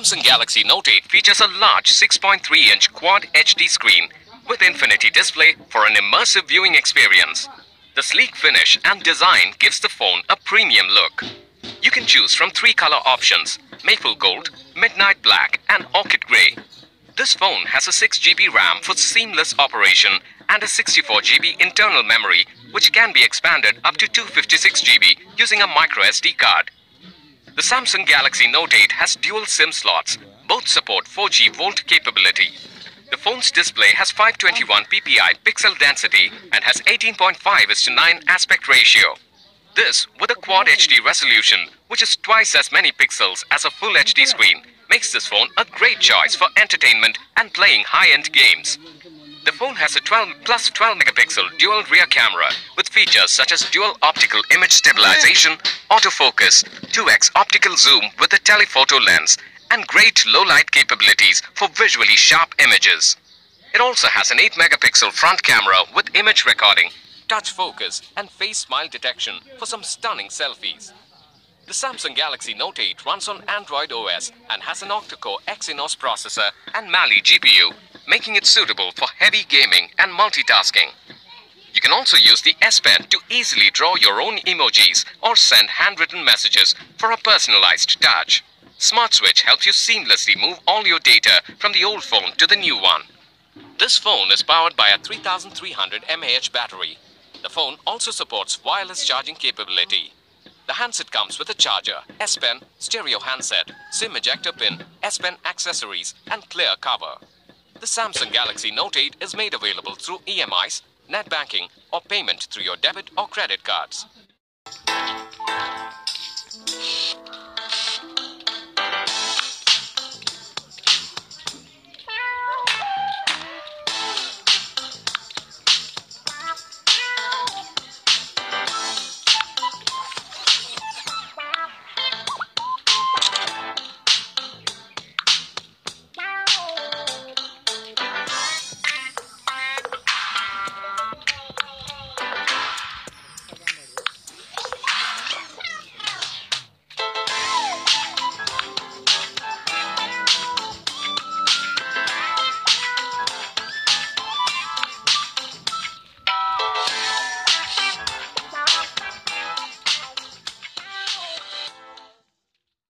Samsung Galaxy Note 8 features a large 6.3-inch Quad HD screen with infinity display for an immersive viewing experience. The sleek finish and design gives the phone a premium look. You can choose from three color options, maple gold, midnight black and orchid grey. This phone has a 6GB RAM for seamless operation and a 64GB internal memory which can be expanded up to 256GB using a micro SD card. The Samsung Galaxy Note 8 has dual SIM slots. Both support 4G VoLTE capability. The phone's display has 521 ppi pixel density and has 18.5 is to 9 aspect ratio. This, with a Quad HD resolution, which is twice as many pixels as a Full HD screen, makes this phone a great choice for entertainment and playing high-end games. The phone has a 12 plus 12 megapixel dual rear camera with features such as dual optical image stabilization, autofocus, 2x optical zoom with a telephoto lens, and great low light capabilities for visually sharp images. It also has an 8 megapixel front camera with image recording, touch focus, and face smile detection for some stunning selfies. The Samsung Galaxy Note 8 runs on Android OS and has an octa-core Exynos processor and Mali GPU, making it suitable for heavy gaming and multitasking. You can also use the S Pen to easily draw your own emojis or send handwritten messages for a personalized touch. Smart Switch helps you seamlessly move all your data from the old phone to the new one. This phone is powered by a 3300 mAh battery. The phone also supports wireless charging capability. The handset comes with a charger, S Pen, stereo handset, SIM ejector pin, S Pen accessories, and clear cover. The Samsung Galaxy Note 8 is made available through EMIs, net banking, or payment through your debit or credit cards.